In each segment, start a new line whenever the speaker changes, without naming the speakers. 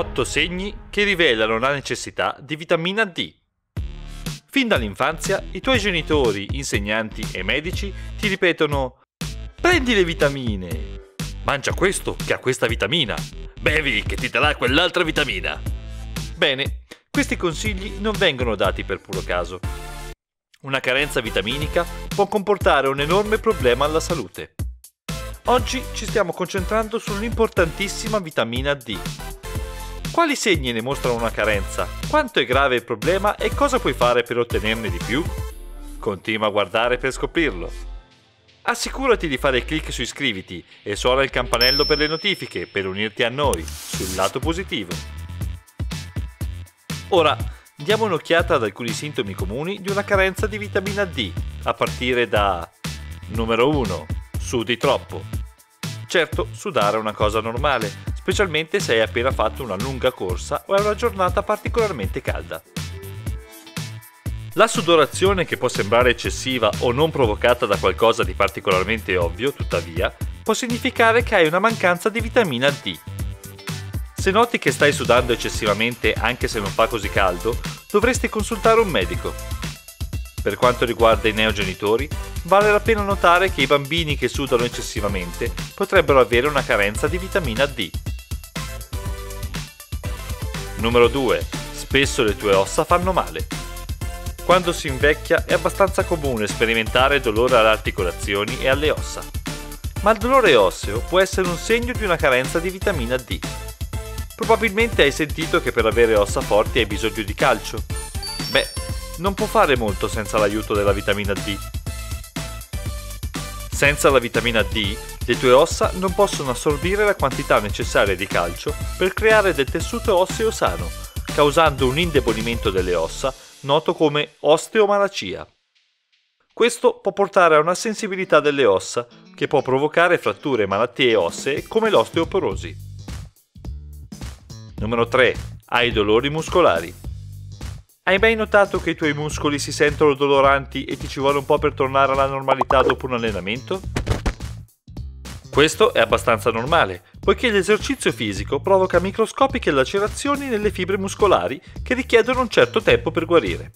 8 segni che rivelano la necessità di vitamina D. Fin dall'infanzia i tuoi genitori, insegnanti e medici ti ripetono Prendi le vitamine! Mangia questo che ha questa vitamina! Bevi che ti darà quell'altra vitamina! Bene, questi consigli non vengono dati per puro caso. Una carenza vitaminica può comportare un enorme problema alla salute. Oggi ci stiamo concentrando sull'importantissima vitamina D, quali segni ne mostrano una carenza? Quanto è grave il problema e cosa puoi fare per ottenerne di più? Continua a guardare per scoprirlo. Assicurati di fare clic su iscriviti e suona il campanello per le notifiche per unirti a noi sul lato positivo. Ora, diamo un'occhiata ad alcuni sintomi comuni di una carenza di vitamina D, a partire da numero 1. Sudi troppo. Certo, sudare è una cosa normale, specialmente se hai appena fatto una lunga corsa o è una giornata particolarmente calda. La sudorazione che può sembrare eccessiva o non provocata da qualcosa di particolarmente ovvio, tuttavia, può significare che hai una mancanza di vitamina D. Se noti che stai sudando eccessivamente anche se non fa così caldo, dovresti consultare un medico. Per quanto riguarda i neogenitori, vale la pena notare che i bambini che sudano eccessivamente potrebbero avere una carenza di vitamina D. Numero 2. Spesso le tue ossa fanno male. Quando si invecchia è abbastanza comune sperimentare dolore alle articolazioni e alle ossa. Ma il dolore osseo può essere un segno di una carenza di vitamina D. Probabilmente hai sentito che per avere ossa forti hai bisogno di calcio. Beh, non può fare molto senza l'aiuto della vitamina D. Senza la vitamina D, le tue ossa non possono assorbire la quantità necessaria di calcio per creare del tessuto osseo sano, causando un indebolimento delle ossa noto come osteomalacia. Questo può portare a una sensibilità delle ossa, che può provocare fratture e malattie ossee come l'osteoporosi. Numero 3. Hai dolori muscolari. Hai mai notato che i tuoi muscoli si sentono doloranti e ti ci vuole un po' per tornare alla normalità dopo un allenamento? Questo è abbastanza normale, poiché l'esercizio fisico provoca microscopiche lacerazioni nelle fibre muscolari che richiedono un certo tempo per guarire.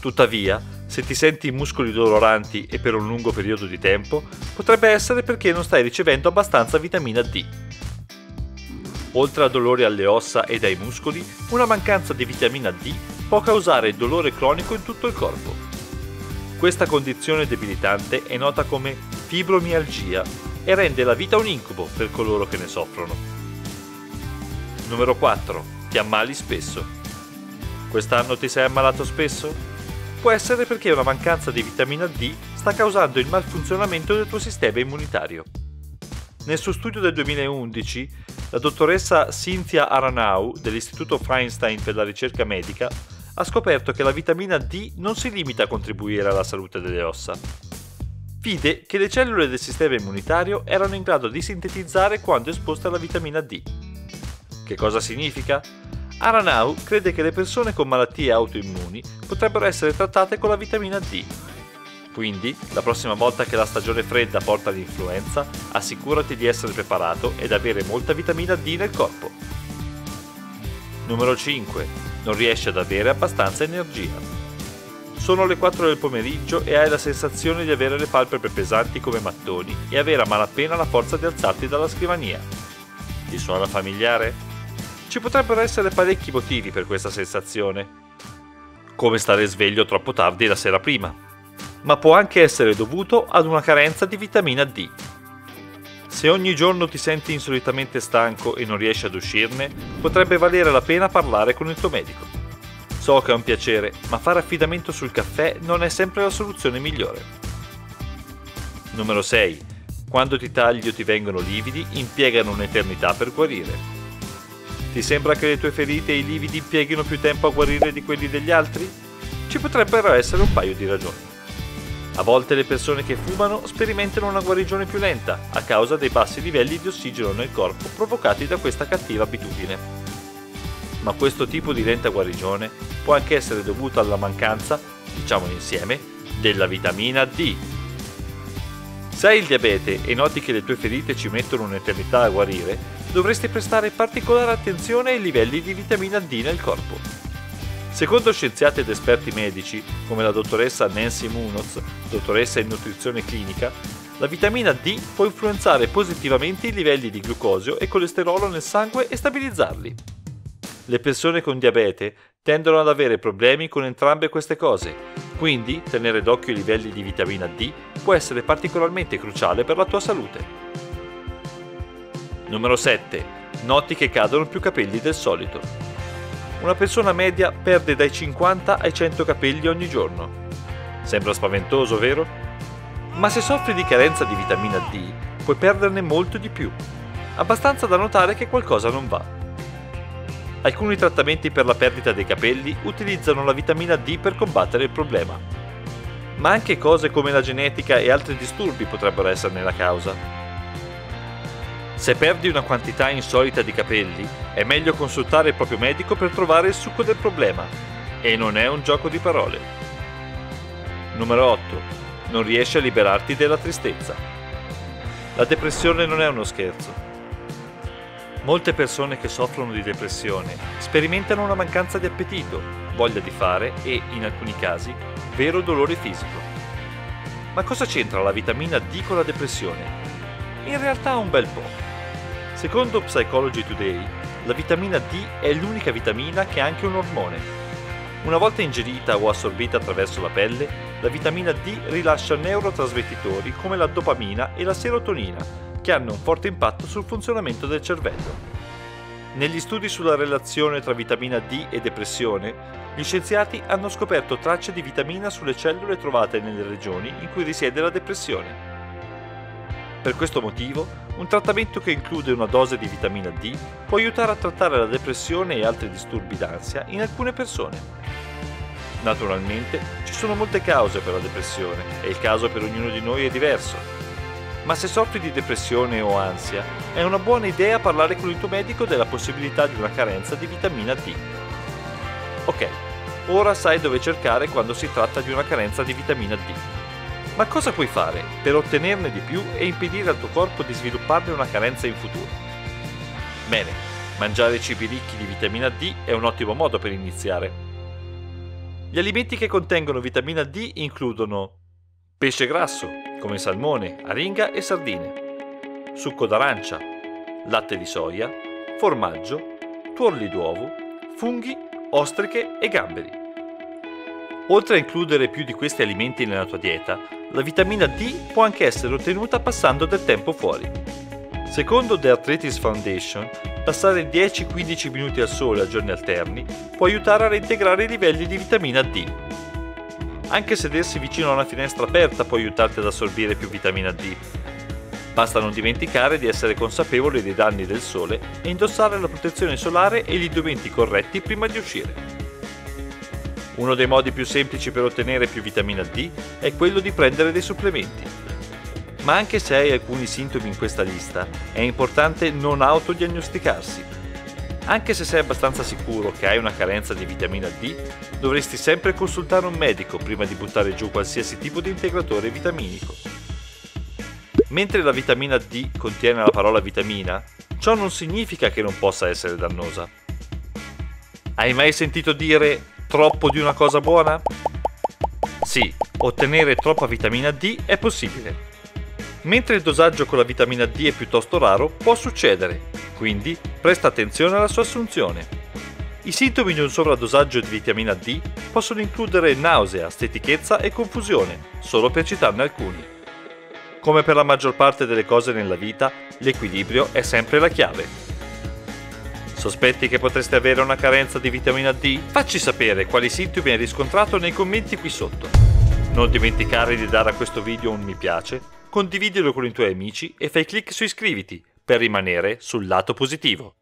Tuttavia, se ti senti i muscoli doloranti e per un lungo periodo di tempo, potrebbe essere perché non stai ricevendo abbastanza vitamina D. Oltre a dolori alle ossa ed ai muscoli, una mancanza di vitamina D può causare dolore cronico in tutto il corpo. Questa condizione debilitante è nota come fibromialgia e rende la vita un incubo per coloro che ne soffrono. Numero 4. Ti ammali spesso. Quest'anno ti sei ammalato spesso? Può essere perché una mancanza di vitamina D sta causando il malfunzionamento del tuo sistema immunitario. Nel suo studio del 2011, la dottoressa Cynthia Aranau dell'Istituto Feinstein per la ricerca medica ha scoperto che la vitamina D non si limita a contribuire alla salute delle ossa, vide che le cellule del sistema immunitario erano in grado di sintetizzare quando esposte alla vitamina D. Che cosa significa? Aranau crede che le persone con malattie autoimmuni potrebbero essere trattate con la vitamina D. Quindi, la prossima volta che la stagione fredda porta l'influenza, assicurati di essere preparato ed avere molta vitamina D nel corpo. Numero 5. Non riesci ad avere abbastanza energia. Sono le 4 del pomeriggio e hai la sensazione di avere le palpebre pesanti come mattoni e avere a malapena la forza di alzarti dalla scrivania. Ti suona familiare? Ci potrebbero essere parecchi motivi per questa sensazione. Come stare sveglio troppo tardi la sera prima. Ma può anche essere dovuto ad una carenza di vitamina D. Se ogni giorno ti senti insolitamente stanco e non riesci ad uscirne, potrebbe valere la pena parlare con il tuo medico. So che è un piacere, ma fare affidamento sul caffè non è sempre la soluzione migliore. Numero 6. Quando ti tagli o ti vengono lividi, impiegano un'eternità per guarire. Ti sembra che le tue ferite e i lividi impieghino più tempo a guarire di quelli degli altri? Ci potrebbero essere un paio di ragioni. A volte le persone che fumano sperimentano una guarigione più lenta a causa dei bassi livelli di ossigeno nel corpo provocati da questa cattiva abitudine ma questo tipo di lenta guarigione può anche essere dovuto alla mancanza, diciamo insieme, della vitamina D. Se hai il diabete e noti che le tue ferite ci mettono un'eternità a guarire, dovresti prestare particolare attenzione ai livelli di vitamina D nel corpo. Secondo scienziati ed esperti medici, come la dottoressa Nancy Munoz, dottoressa in nutrizione clinica, la vitamina D può influenzare positivamente i livelli di glucosio e colesterolo nel sangue e stabilizzarli. Le persone con diabete tendono ad avere problemi con entrambe queste cose, quindi tenere d'occhio i livelli di vitamina D può essere particolarmente cruciale per la tua salute. Numero 7. Noti che cadono più capelli del solito. Una persona media perde dai 50 ai 100 capelli ogni giorno. Sembra spaventoso, vero? Ma se soffri di carenza di vitamina D, puoi perderne molto di più. Abbastanza da notare che qualcosa non va. Alcuni trattamenti per la perdita dei capelli utilizzano la vitamina D per combattere il problema. Ma anche cose come la genetica e altri disturbi potrebbero esserne la causa. Se perdi una quantità insolita di capelli, è meglio consultare il proprio medico per trovare il succo del problema. E non è un gioco di parole. Numero 8. Non riesci a liberarti della tristezza. La depressione non è uno scherzo. Molte persone che soffrono di depressione sperimentano una mancanza di appetito, voglia di fare e, in alcuni casi, vero dolore fisico. Ma cosa c'entra la vitamina D con la depressione? In realtà un bel po'. Secondo Psychology Today, la vitamina D è l'unica vitamina che è anche un ormone. Una volta ingerita o assorbita attraverso la pelle, la vitamina D rilascia neurotrasmettitori come la dopamina e la serotonina, che hanno un forte impatto sul funzionamento del cervello. Negli studi sulla relazione tra vitamina D e depressione, gli scienziati hanno scoperto tracce di vitamina sulle cellule trovate nelle regioni in cui risiede la depressione. Per questo motivo, un trattamento che include una dose di vitamina D può aiutare a trattare la depressione e altri disturbi d'ansia in alcune persone. Naturalmente ci sono molte cause per la depressione e il caso per ognuno di noi è diverso. Ma se soffri di depressione o ansia, è una buona idea parlare con il tuo medico della possibilità di una carenza di vitamina D. Ok, ora sai dove cercare quando si tratta di una carenza di vitamina D. Ma cosa puoi fare per ottenerne di più e impedire al tuo corpo di svilupparne una carenza in futuro? Bene, mangiare cibi ricchi di vitamina D è un ottimo modo per iniziare. Gli alimenti che contengono vitamina D includono pesce grasso, come salmone, aringa e sardine, succo d'arancia, latte di soia, formaggio, tuorli d'uovo, funghi, ostriche e gamberi. Oltre a includere più di questi alimenti nella tua dieta, la vitamina D può anche essere ottenuta passando del tempo fuori. Secondo The Arthritis Foundation, passare 10-15 minuti al sole a giorni alterni può aiutare a reintegrare i livelli di vitamina D. Anche sedersi vicino a una finestra aperta può aiutarti ad assorbire più vitamina D. Basta non dimenticare di essere consapevoli dei danni del sole e indossare la protezione solare e gli indumenti corretti prima di uscire. Uno dei modi più semplici per ottenere più vitamina D è quello di prendere dei supplementi. Ma anche se hai alcuni sintomi in questa lista, è importante non autodiagnosticarsi. Anche se sei abbastanza sicuro che hai una carenza di vitamina D, dovresti sempre consultare un medico prima di buttare giù qualsiasi tipo di integratore vitaminico. Mentre la vitamina D contiene la parola vitamina, ciò non significa che non possa essere dannosa. Hai mai sentito dire Troppo di una cosa buona? Sì, ottenere troppa vitamina D è possibile. Mentre il dosaggio con la vitamina D è piuttosto raro, può succedere, quindi presta attenzione alla sua assunzione. I sintomi di un sovradosaggio di vitamina D possono includere nausea, stetichezza e confusione, solo per citarne alcuni. Come per la maggior parte delle cose nella vita, l'equilibrio è sempre la chiave. Sospetti che potreste avere una carenza di vitamina D? Facci sapere quali sintomi hai riscontrato nei commenti qui sotto. Non dimenticare di dare a questo video un mi piace, condividilo con i tuoi amici e fai clic su iscriviti per rimanere sul lato positivo.